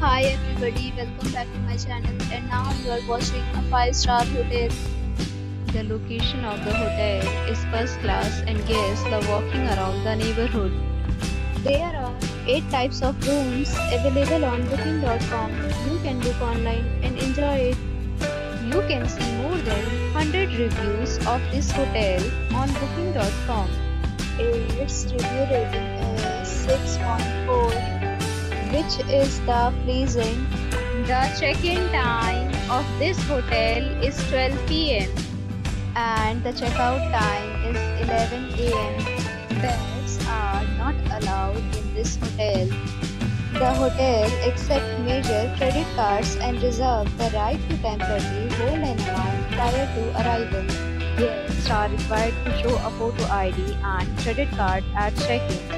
Hi everybody, welcome back to my channel and now you are watching a 5 star hotel. The location of the hotel is first class and guests love walking around the neighborhood. There are 8 types of rooms available on booking.com. You can book online and enjoy it. You can see more than 100 reviews of this hotel on booking.com. Its review rating is 6.4 which is the pleasing. The check-in time of this hotel is 12 pm and the checkout time is 11 am. Pets are not allowed in this hotel. The hotel accepts major credit cards and reserves the right to temporarily hold an amount prior to arrival. Guests are required to show a photo ID and credit card at check-in.